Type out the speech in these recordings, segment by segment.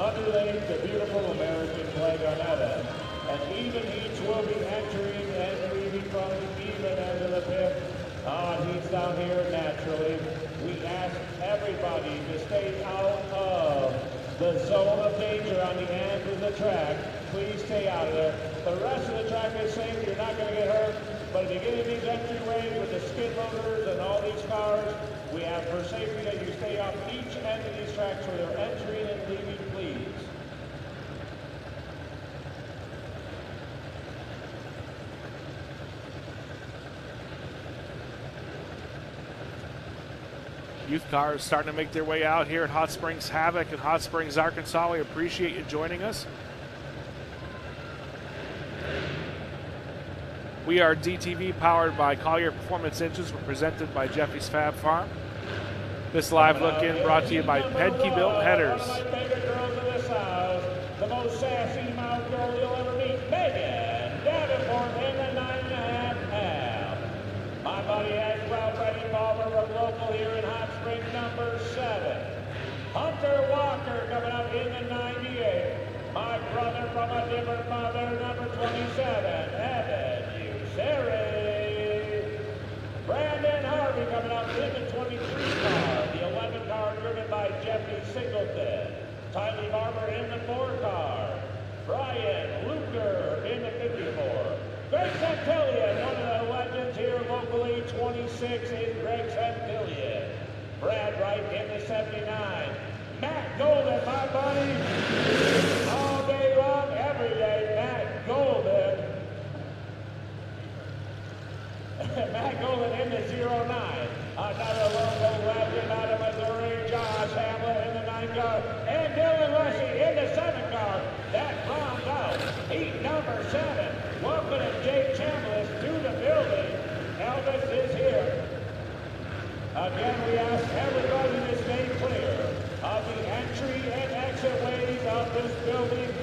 underneath the beautiful American flag on that. And even each will be entering and leaving from the even end of the pit. Ah, on heats down here naturally. We ask everybody to stay out of the zone of danger on the end of the track. Please stay out of there. The rest of the track is safe. You're not going to get hurt. But if you get in these entryways with the skid loaders and all these cars, we ask for safety that you stay off each end of these tracks where they're entering and leaving, please. Youth cars starting to make their way out here at Hot Springs Havoc in Hot Springs, Arkansas. We appreciate you joining us. We are DTV powered by Collier Performance Engines. We're presented by Jeffy's Fab Farm. This live look in brought to you by Pedke Built Headers. My and buddy from local here in Hot number seven. Hunter Walker coming up in the 98. My brother from a different mother, number 27, Evan. Brandon Harvey coming up in the 23 car. The 11 car driven by Jeffy Singleton. Tylee Barber in the 4 car. Brian Luker in the 54. Greg Santillion, one of the legends here locally, 26 in Greg Santillion. Brad Wright in the 79. Matt Golden, my buddy. All day long, every day, Matt Golden. Matt Golden in the 09. Another local legend out of Missouri, Josh Hamlet in the 9 car. And Dylan Leslie in the 7 car. That rounds out heat number 7. Welcome Jake Chambliss to the building. Elvis is here. Again, we ask everybody to stay clear of the entry and exit ways of this building.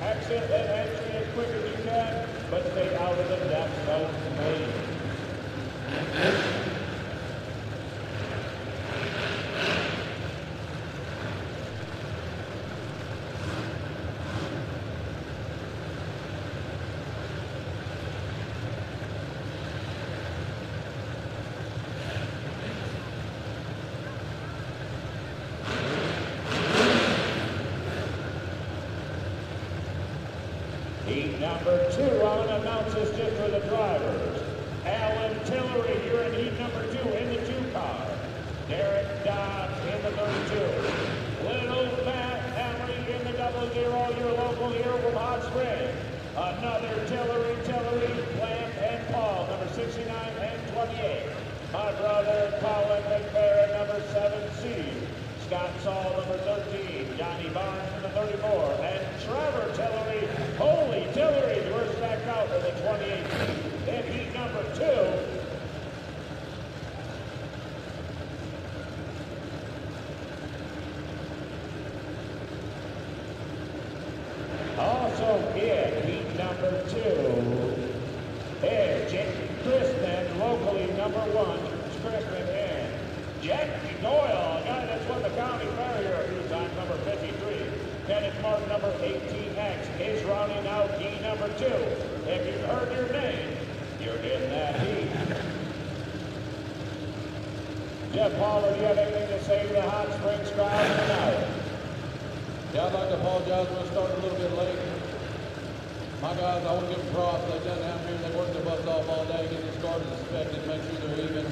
Exit and entry as quick as you can, but stay out of the death zone lane. Heat number two, I'm going to announce this just for the drivers. Alan Tillery, you're in heat number two in the two car. Derek Dodds in the 32. Little Matt Emery in the double zero, your local hero from Hot Springs. Another Tillery, Tillery, Plant and Paul, number 69 and 28. My brother Colin McFerrin, number 7C. Scott Saul, number 13. Johnny Barnes in the 34. Trevor Tillery, holy Tillery, we're stacked out for the 28. Then heat number two. Also in heat number two is Jake Chrisman, locally number one, Chrisman and Jackie Doyle, a guy that's won the county fair here a few times, number 53. Kenneth Martin, number 18X, is rounding out heat number two. If you've heard your name, you're in that heat. Jeff Palmer, do you have anything to say to the Hot Springs crowd tonight? Yeah, I'd like to apologize. We're starting a little bit late. My guys, I want to give them props. They've done down here. They worked their butts off all day, getting these cars inspected, make sure they're even,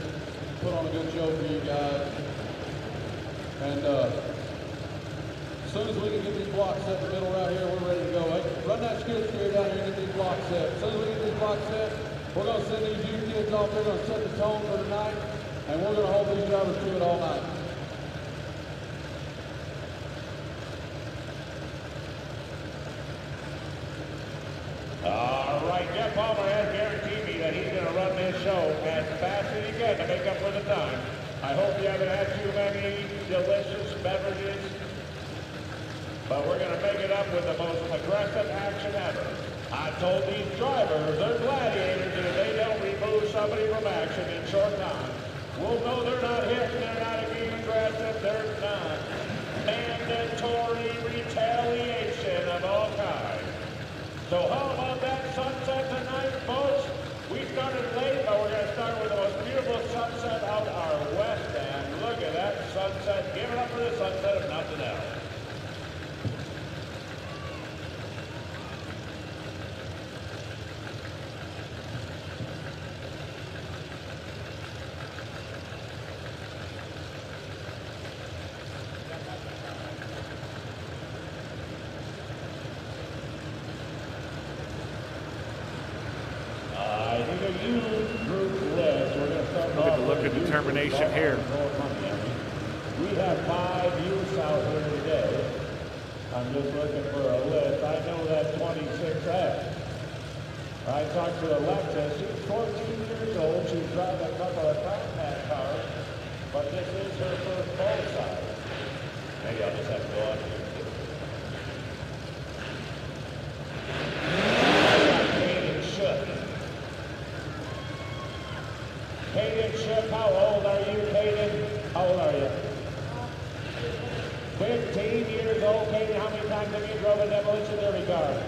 put on a good show for you guys. And uh, soon as we can get these blocks set in the middle right here, we're ready to go. Hey, run that skid steer down here and get these blocks set. As soon as we get these blocks set, we're going to send these youth kids off. They're going to set the tone for tonight, and we're going to hold these drivers to it all night. All right, Jeff Palmer has guaranteed me that he's going to run this show as fast as he can to make up for the time. I hope you haven't had too many delicious beverages, but we're going to make it up with the most aggressive action ever. I told these drivers they're gladiators, and if they don't remove somebody from action in short time, we'll know they're not hitting, they're not being aggressive, they're not mandatory retaliation of all kinds. So how about that sunset tonight, folks? We started late, but we're going to start with the most beautiful sunset out our west end. Look at that sunset. Give it up for the sunset if nothing else. I think a youth group list. We're going to start Look at off the look with of a youth determination here. We have five youths out here today. I'm just looking for a list. I know that 26X. I talked to Alexa. She's 14 years old. She's driving a couple of compact cars, but this is her first full size. Maybe I'll just have to go on here. Kaden Shook. Kaden Shook, how old are you, Kaden? How old are you? 15 years old, Kaden. How many times have you drove a demolition derby car?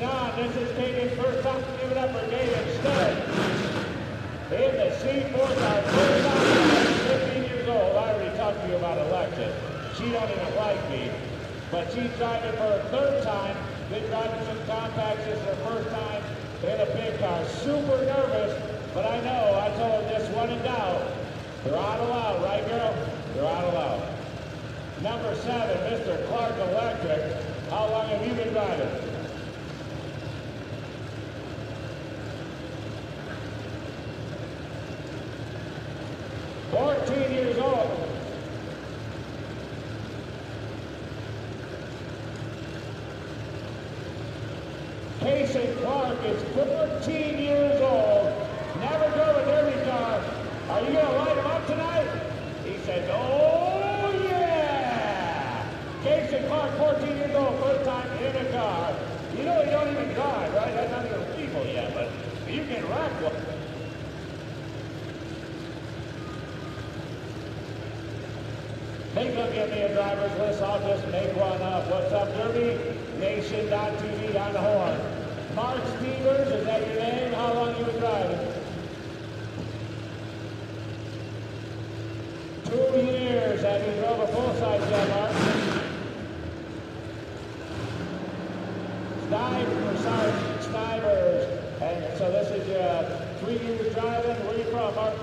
None. This is First. Give it up for Kaden Shook. In the C4 car, first time. 15 years old. I already talked to you about Alexis. She don't even like me. But she's driving for a third time. Been driving some compacts. This is her first time in a big car. Super nervous, but I know. I told her this one in doubt. You're out allowed, right, girl? You're out allowed. Number seven, Mr. Clark Electric. How long have you been driving? Fourteen years old. Casey Clark is 14 years old. Never drove a derby car. Are you going to light him up tonight? He says, oh yeah! Casey Clark, 14 years old, first time in a car. You know he don't even drive, right? That's not even people yet, but you can rock one. Take a look at me a driver's list. I'll just make one up. What's up, Derby? Nation.tv on the horn. Mark Stevens, is that your name? How long you been driving? Two years. Have you drove a full-size yet, Mark? Stivers, Sergeant Stivers. And so this is your three years driving. Where you from, Mark?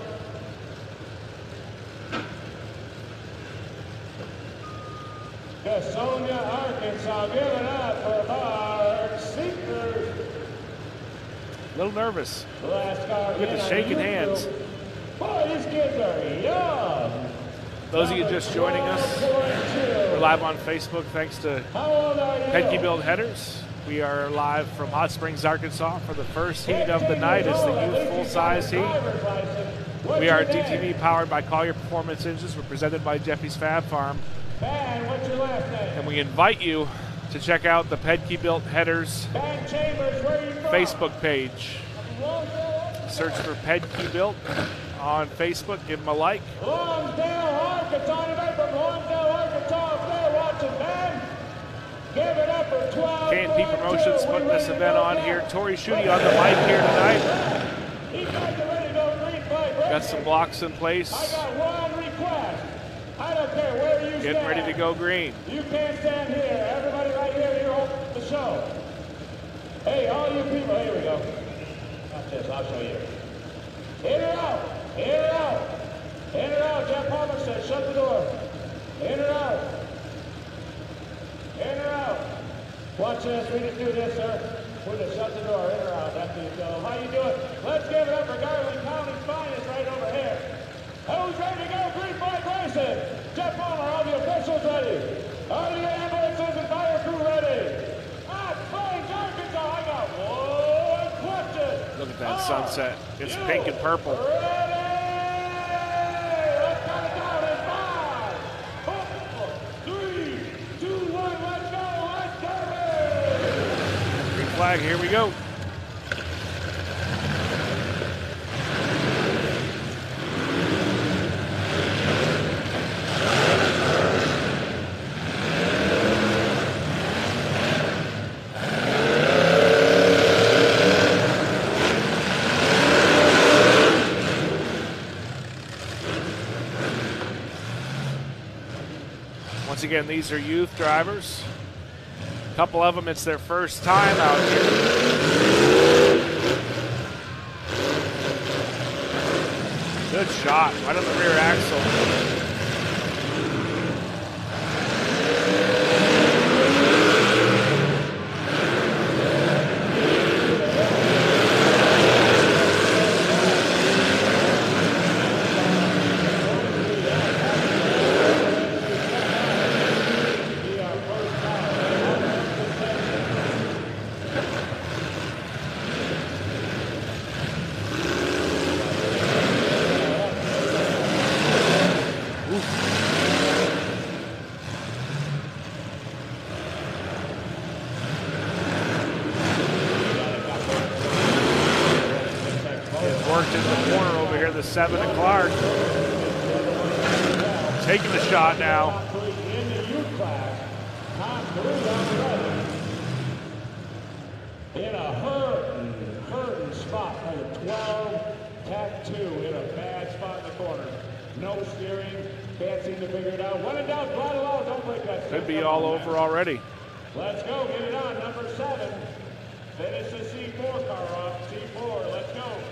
Gasonia, Arkansas. Give it up for Mark Seekers. A little nervous. Look at the shaking hands. Those of you just joining us, we're live on Facebook thanks to? Pedke Built Headers. We are live from Hot Springs, Arkansas for the first heat of the night. It's the youth full-size heat. We are DTV powered by Collier Performance Engines. We're presented by Jeffy's Fab Farm. And we invite you to check out the Pedke Built Headers Ben Chambers, where are you from? Facebook page. Search for Pedke Built on Facebook. Give them a like. Lonsdale, Arkansas. Anybody from Lonsdale, Arkansas up there watching, Ben? Give it up for 12. K&P Promotions putting this event on here. Tori Schutte on the mic here tonight. You guys are ready to go green flag. Break Got some blocks in place. got one request. I don't care where you Getting ready to go green. You can't stand here. Here, you're holding the show. Hey, all you people, here we go. Watch this, I'll show you. In or out, in or out, in or out. Jeff Palmer said, shut the door. In or out, in or out. Watch this, we didn't do this, sir. We just shut the door, in or out, after you go. How you doing? Let's give it up for Garland County's finest right over here. Who's ready to go green flag racing? Jeff Palmer, are the officials ready? Are the ambulances and fire crew ready? Hot Springs, Arkansas, I got one At that sunset. It's pink and purple. Green flag, here we go. Again, these are youth drivers. A couple of them, it's their first time out here. Good shot, right on the rear axle. worked in the corner over here, the seven of Clark. Taking the shot now. In the youth class, top three already. In a hurting, hurting spot for the 12, tap two in a bad spot in the corner. No steering, can't seem to figure it out. When in doubt, glide along, don't break that. Could be all over already. Let's go, get it on, number seven. Finish the C4 car off, C4, let's go.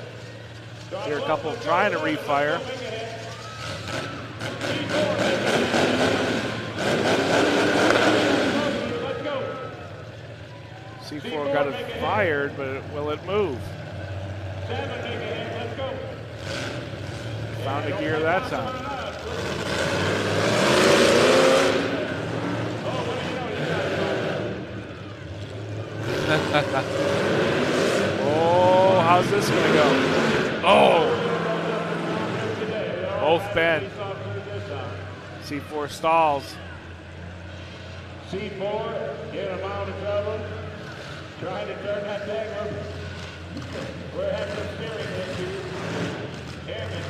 Here a couple trying to refire. make it hit. C4, make it hit. Let's go. C4 got it fired, but will it move? Found a gear that time. Oh. Oh, how's this gonna go? Oh, both bent. C4 stalls. C4 in a mountain of trouble, trying to turn that thing up. We're having a steering issue. And the G-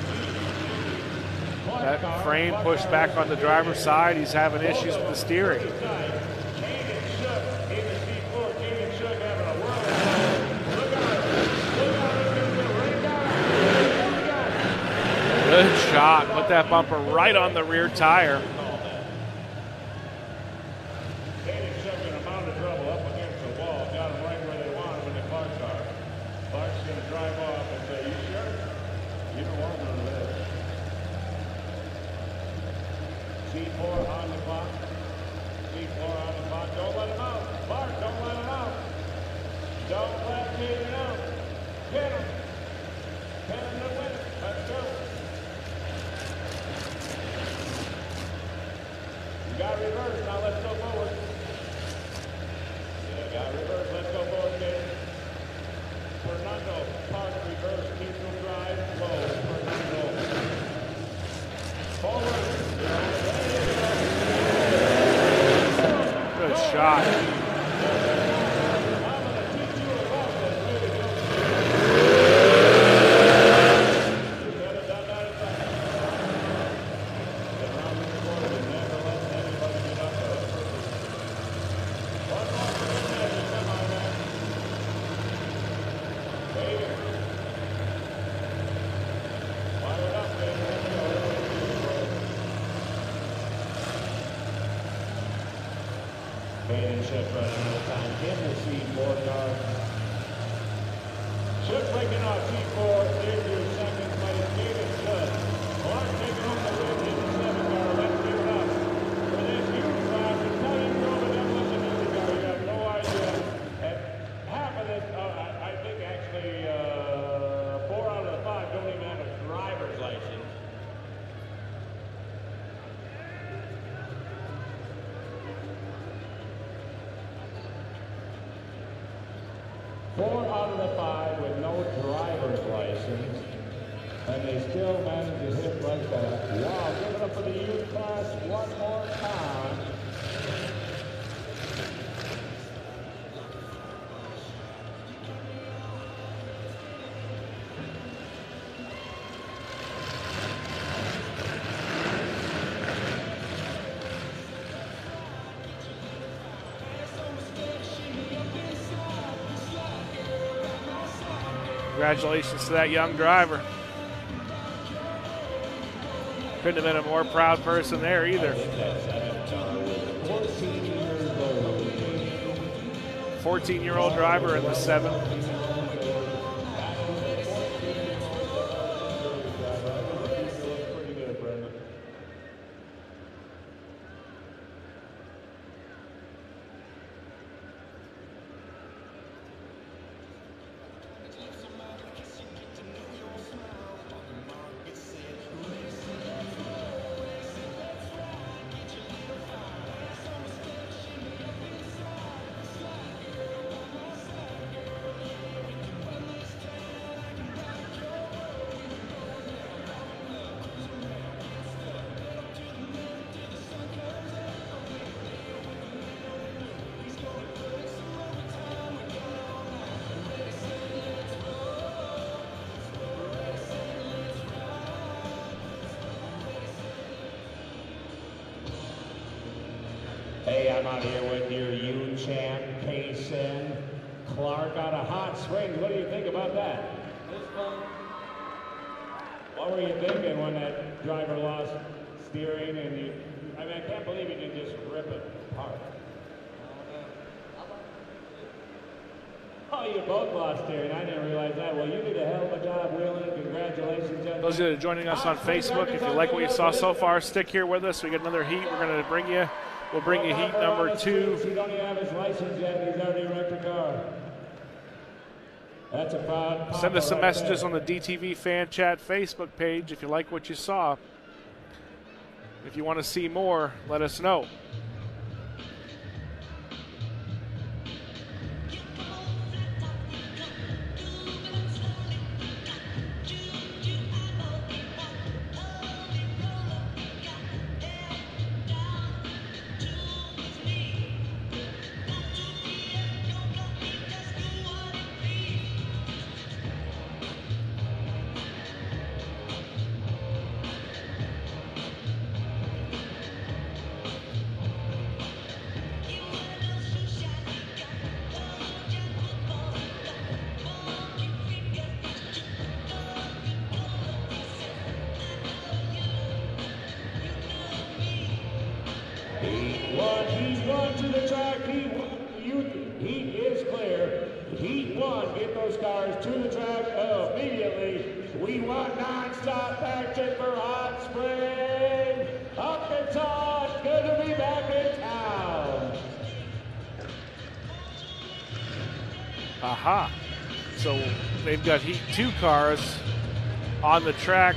Clark That frame pushed back on the driver's side. He's having issues with the steering. Pretty tight. Kaden Shook in the C4. Kaden Shook having a whirl. Look out. Look out. It's going to get rained down. Here we go. Good shot. Put that bumper right on the rear tire. Kaden Shook in a mountain of trouble up against the wall. Got him right where they want him in the Clark car. Clark's going to drive off and say, you sure? You don't want none of this. C4 on the clock. C4 on the clock. Don't let him out. Clark, don't let him out. Don't let him out. Pin him. Pin him to win it. Let's go. You got reverse. Now let's go forward. Yeah, got reverse. Let's go forward, kid. Fernando, park, reverse, neutral drive, low. Fernando. Forward. Good shot. I'm gonna teach you about this. Really go. You could have done that at that. Get around the corner and never let anybody get up there. One more for the net, come on, man. Baby. Fire it up, baby. Let's go. Kaden Shook running out of time. In the C4 car. Shook breaking off C4 into second place. Kaden Shook. Clark taking home the win in the seven car. Let's give it up for this youth class. Until you drove a demolition music car, you have no idea. And half of this, uh, I, I think actually uh, four out of the five don't even have a driver's license. Four out of the five with no driver's license, and they still manage to hit like that. Wow, give it up for the youth class one more time. Congratulations to that young driver. Couldn't have been a more proud person there either. 14 year old driver in the seventh. I'm out here with your U champ, Kaysen. Clark out of Hot Springs. What do you think about that? What were you thinking when that driver lost steering and you? I mean, I can't believe you didn't just rip it apart. Oh, you both lost steering. I didn't realize that. Well, you did a hell of a job wheeling. Congratulations, gentlemen. Those of you that are joining us on Facebook, if you like what you saw so far, stick here with us. We got another heat. We're going to bring you. We'll bring you heat number two. Send us some messages on the DTV Fan Chat Facebook page if you like what you saw. If you want to see more, let us know. Aha. So they've got Heat 2 cars on the track.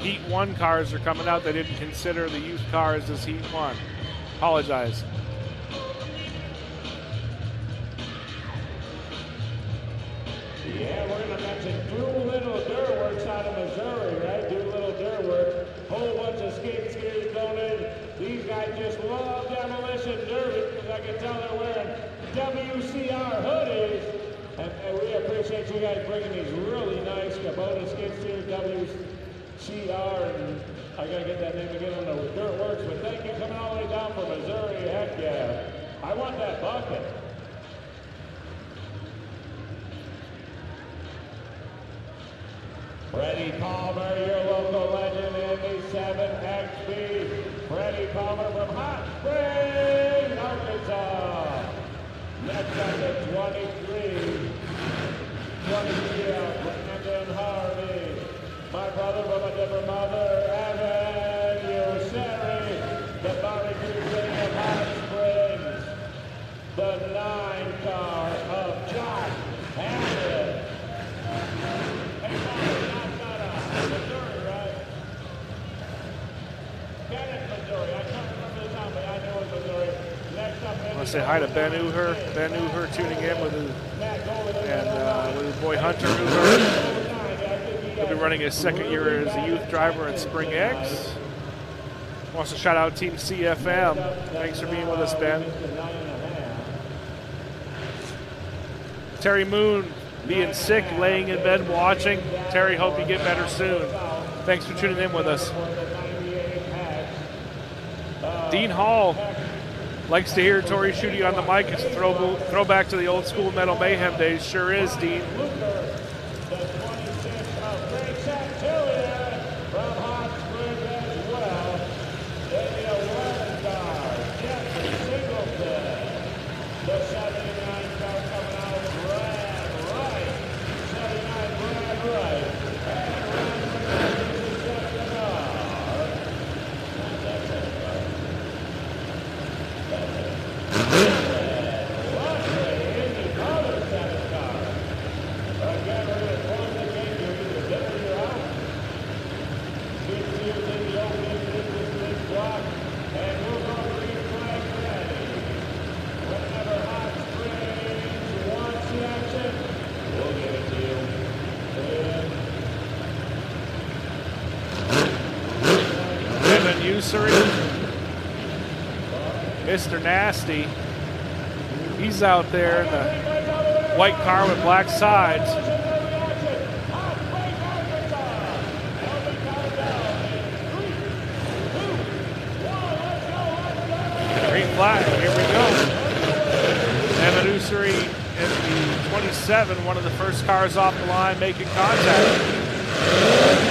Heat 1 cars are coming out. They didn't consider the youth cars as Heat 1. Apologize. Yeah, we're going to out of Missouri, right? Whole bunch of steers donated. These guys just love demolition derby because I can tell they're wearing. And, we you guys bringing these really nice Kubota skid steers, WCR, and I got to get that name again on the Dirtworks. But thank you coming all the way down from Missouri. Heck yeah. I want that bucket. Freddie Palmer, your local legend in the 7XB. Freddie Palmer from Hot Springs, Arkansas. Next up at 23. 23 out, Brandon Harvey. My brother from a different mother, Evan Useri. The barbecue king of Hot Springs. The nine car of Josh Hammond. Hey, Palmer, not a Missouri, right? Kennett, Missouri. I can't remember the time, but I know it Missouri. Next up, I want to say hi to Ben Uher. Ben Uher tuning in with his, and uh, with his boy Hunter Uher. He'll be running his second year as a youth driver in Spring X. Wants to shout out Team CFM. Thanks for being with us, Ben. Terry Moon being sick, laying in bed watching. Terry, hope you get better soon. Thanks for tuning in with us. Dean Hall likes to hear Tori Schutte on the mic. It's a throw, throwback to the old school Metal Mayhem days. Sure is, Dean. The 26th of Frank Santillia from Hot Springs as well. Then the 11 car, Jeffrey Singleton. The 79 car Mr. Nasty. He's out there in the white car with black sides. Green flag, here we go. Evan Usury in the 27, one of the first cars off the line making contact.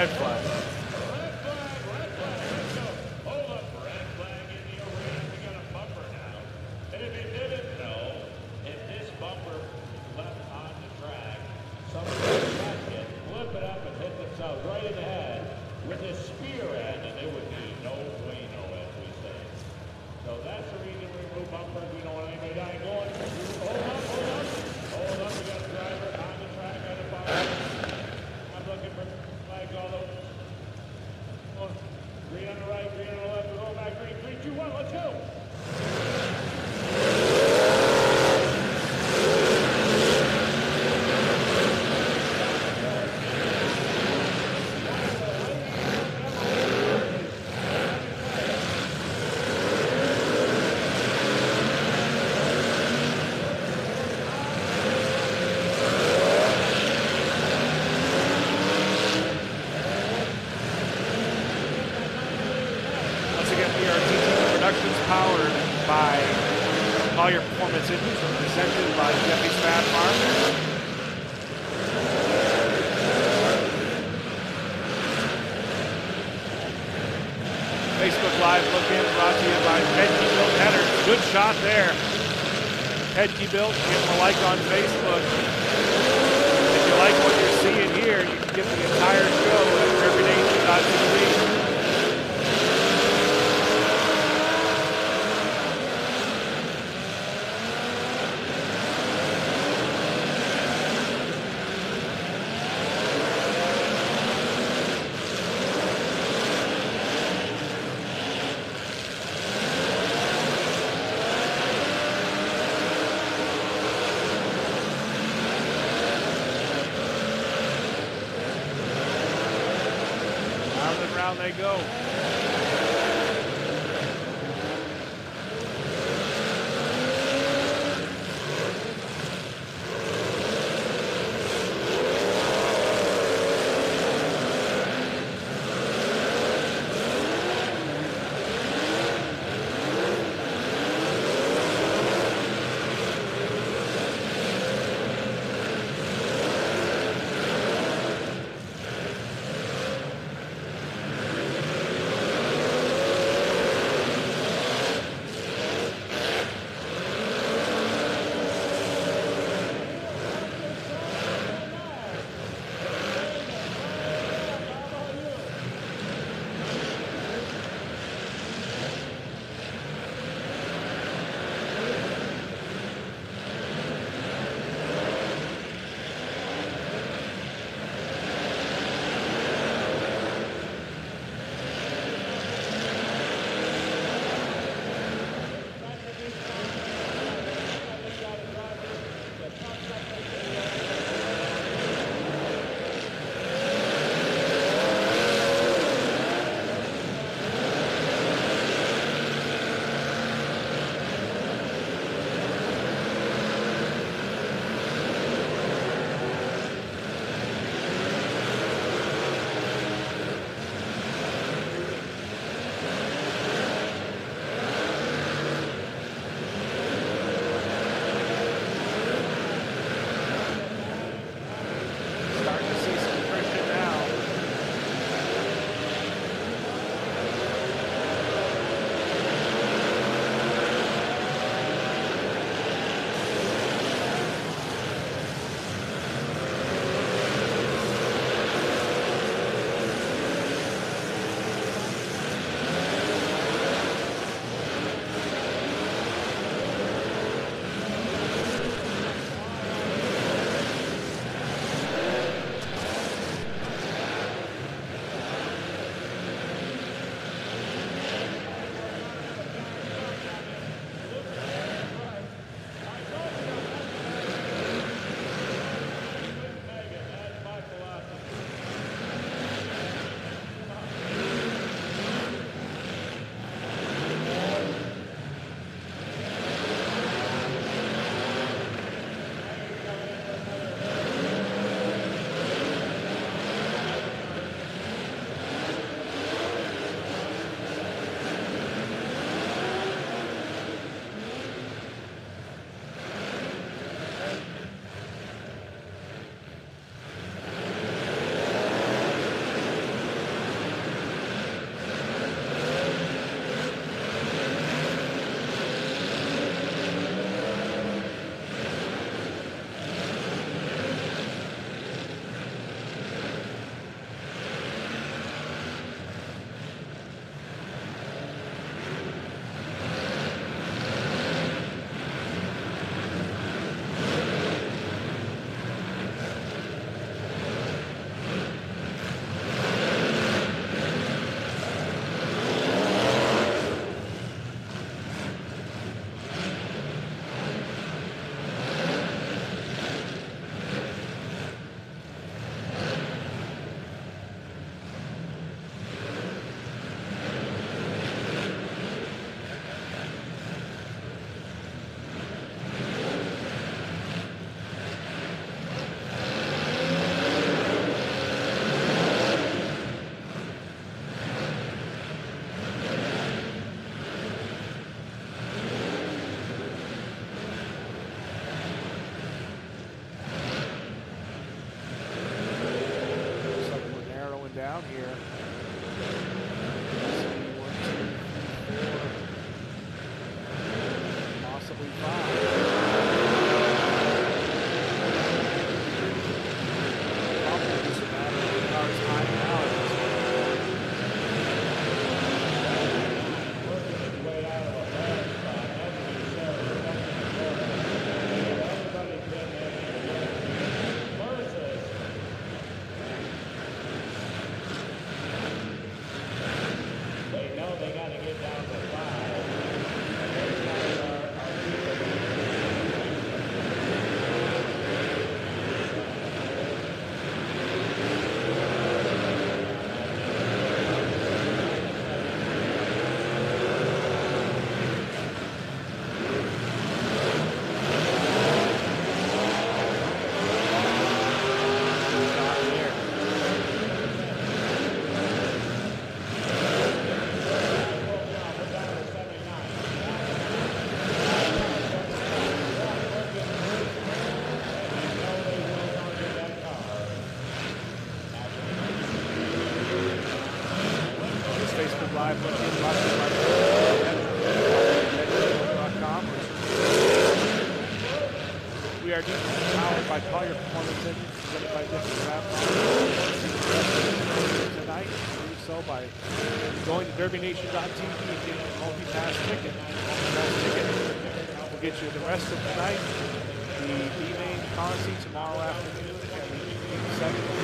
Red flag. Hold up, red flag in the arena. We got a bumper now. And if you didn't know, if this bumper left on the track, somebody would catch it, flip it up, and hit themselves right in the head with a spear end, and it would be no bueno, as we say. So that's the reason we remove bumpers. We don't want anybody dying going. Hold up, hold up. Hold up. We got a driver on the track on the bumper. I'm looking for flags all over. One. Green on the right, green on the left, we're going back, green, three, two, one, let's go. Once again, we are DTV Productions powered by Performance presented by Jeffy's Fab Farm. Facebook Live look in brought to you by Pedke Built Header. Good shot there. Pedke Built, give them a like on Facebook. If you like what you're seeing here, you can get the entire show at DerbyNation.tv. DerbyNation.tv and get multi-pass ticket. Multi-pass ticket will get you the rest of the night, the B-Main Concy tomorrow afternoon at 7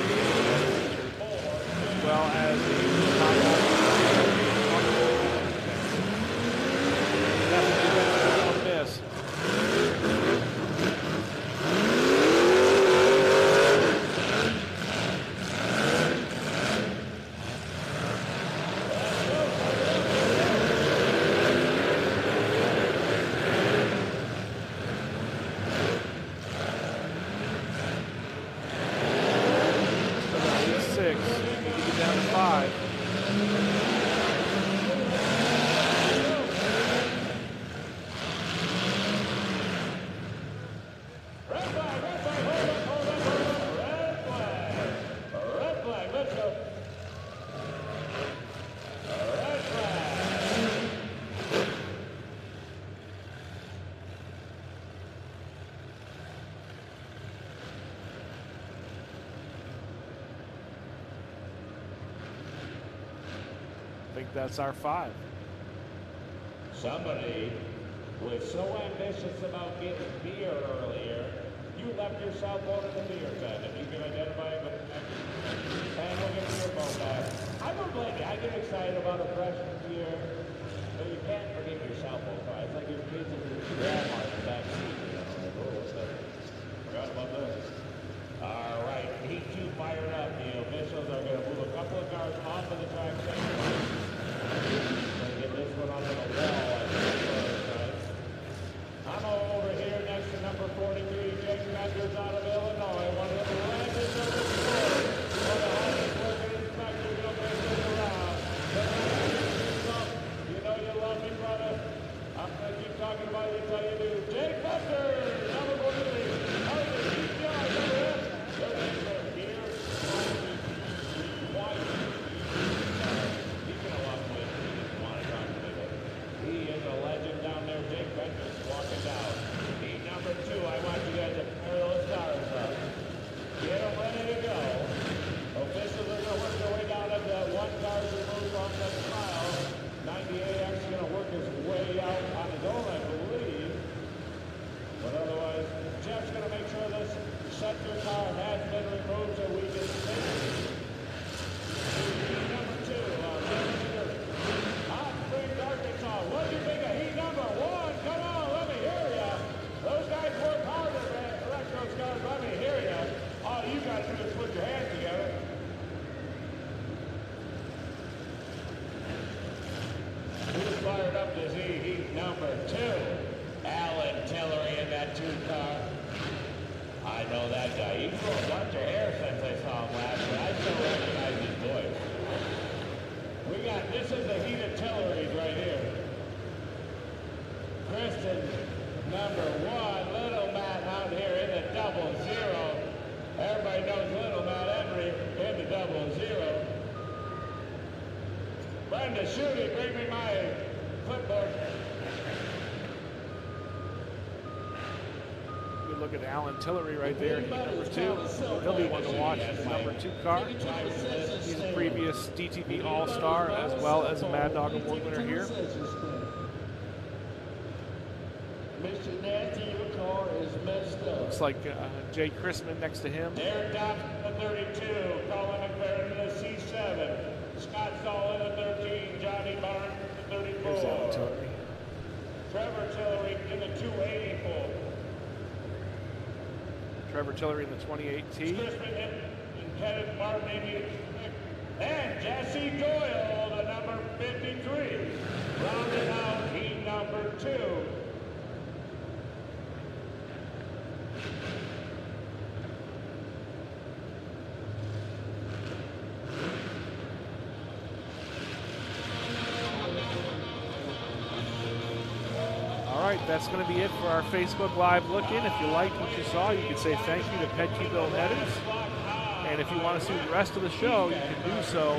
that's our five. Somebody was so ambitious about getting beer earlier, you left yourself out of the beer tent. If you can identify him, and we'll get your phone back. I don't blame you. I get excited about a freshman beer, but you can't forgive yourself over. It's like your kids and your grandma in the back seat. You know, like, oh, what's that? Forgot about this. All right, heat two fired up. The officials are going to move a couple of cars off of the track. Center. Good look at Alan Tillery right there, number two. He'll be one to watch. Number two car. He's a previous DTV All Star as well as a Mad Dog Award winner here. Mr. Your car is messed up. Looks like uh, Jay Chrisman next to him. Derek Dobson, the 32. Colin McLaren, the C7. Scott in the 13. Johnny Barnes, the 34. Here's Alan Tillery. Trevor Tillery in the 284. Trevor Tillery in the 28T. Crispin and Jesse Doyle, the number 53. Rounding out heat number two. That's going to be it for our Facebook Live look in. If you liked what you saw, you can say thank you to Pedke Built Headers. And if you want to see the rest of the show, you can do so